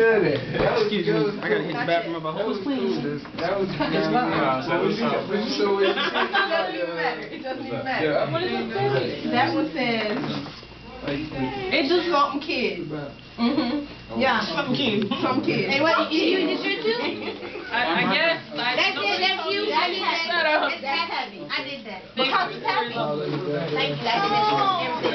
said it. That was Excuse that me, I gotta hit the bathroom of my That was home. That was It's not. It. Doesn't even matter. It doesn't even matter. Yeah. What does it say? That one says, it just something kid. Mm-hmm. Yeah. Something kid. Some kid. Hey, what, you, you get your too? I, I uh-huh. guess. I That's it, that's you, I did Shut that. up. It's that heavy, I did that. Thank Because it's happy. Oh, look at. Thank you, I did it.